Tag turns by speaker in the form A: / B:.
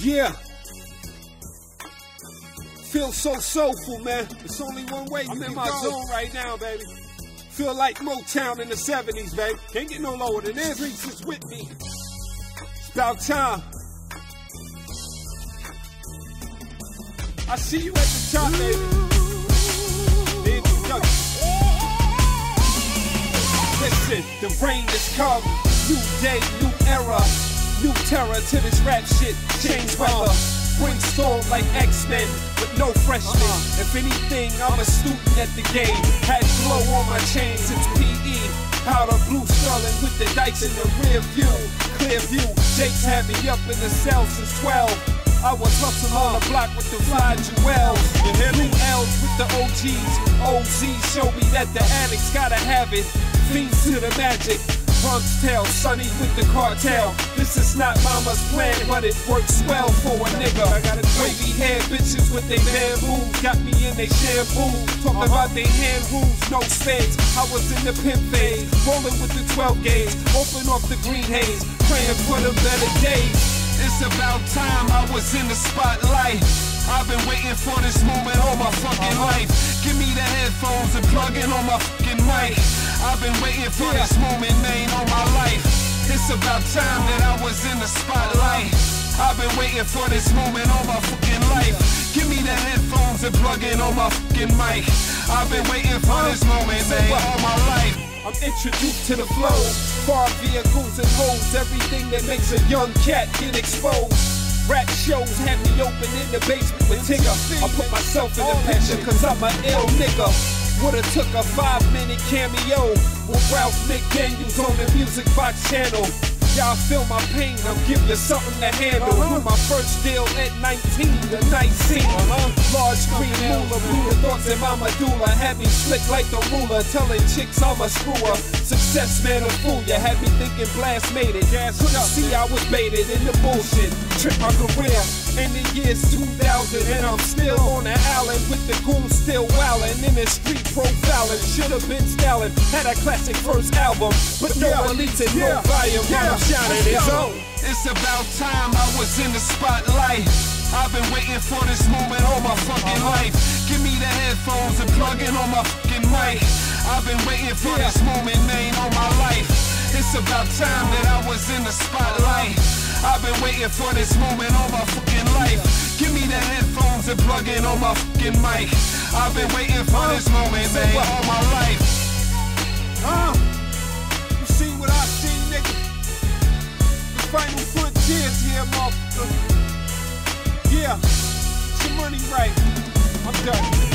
A: Yeah. Feel so soulful, man. It's only one way. I'm in my zone right now, baby. Feel like Motown in the 70s, baby. Can't get no lower than this. Streets is with me. It's about time. I see you at the top, baby. The introduction. Listen, the rain is coming. New day. New terror to this rap shit. Change weather. Bring storm like X-Men, but no freshmen. Uh-huh. If anything, I'm a student at the game. Had glow on my chain since PE. Powder blue scarlet with the dikes in the rear view. Clear view. Jake's had me up in the cell since 12. I was hustling on the block with the fly jewels. You hear me? L's with the OGs. OZs show me that the addicts gotta have it. Fiends to the magic. Bronx tale, sunny with the cartel. This is not mama's plan, but it works well for a nigga. I got a wavy hair bitches with they bamboo. Got me in they shampoo. Talking uh-huh. about they hand rules, no spades. I was in the pimp phase, rolling with the 12 gauge. Open off the green haze, praying for the better days. It's about time I was in the spotlight. I've been waiting for this moment all my fucking life. Give me the headphones and plug in on my fucking mic. I've been waiting for this moment, man, all my life. It's about time that I was in the spotlight. I've been waiting for this moment all my fucking life. Give me the headphones and plug in on my fucking mic. I've been waiting for this moment, man, all my life. I'm introduced to the flow, far vehicles and hoes, everything that makes a young cat get exposed. Rap shows had me open in the basement with Tigger. I put myself in the picture cause I'm an ill nigga. Would've took a five minute cameo with Ralph McDaniels on the Music Box channel. Y'all feel my pain, I'll give you something to handle. Uh-huh. With my first deal at 19, the night scene. Uh-huh. Large screen moolah, the thoughts in my medulla. Had me slick like the ruler, telling chicks I'm a screwer. Success man, a fool, you had me thinking blast made it. Couldn't see I was baited in the bullshit. Trip my career in the years 2000, and I'm still on the island with the goons still wildin' in the street profiling. Should've been styling, had a classic first album, but no yeah, release it, yeah, no volume. Yeah shining his own. It's about time I was in the spotlight. I've been waiting for this moment all my fucking life. Give me the headphones and plug in on my fucking mic. I've been waiting for this moment, man, all my life. It's about time that I was in the spotlight. I've been waiting for this moment all my fucking life. Give me the headphones and plug in on my fucking mic. I've been waiting for this moment, man, all my life. Uh, you see what I see, nigga? final frontiers here, motherfucker. Yeah, get your money right. I'm done.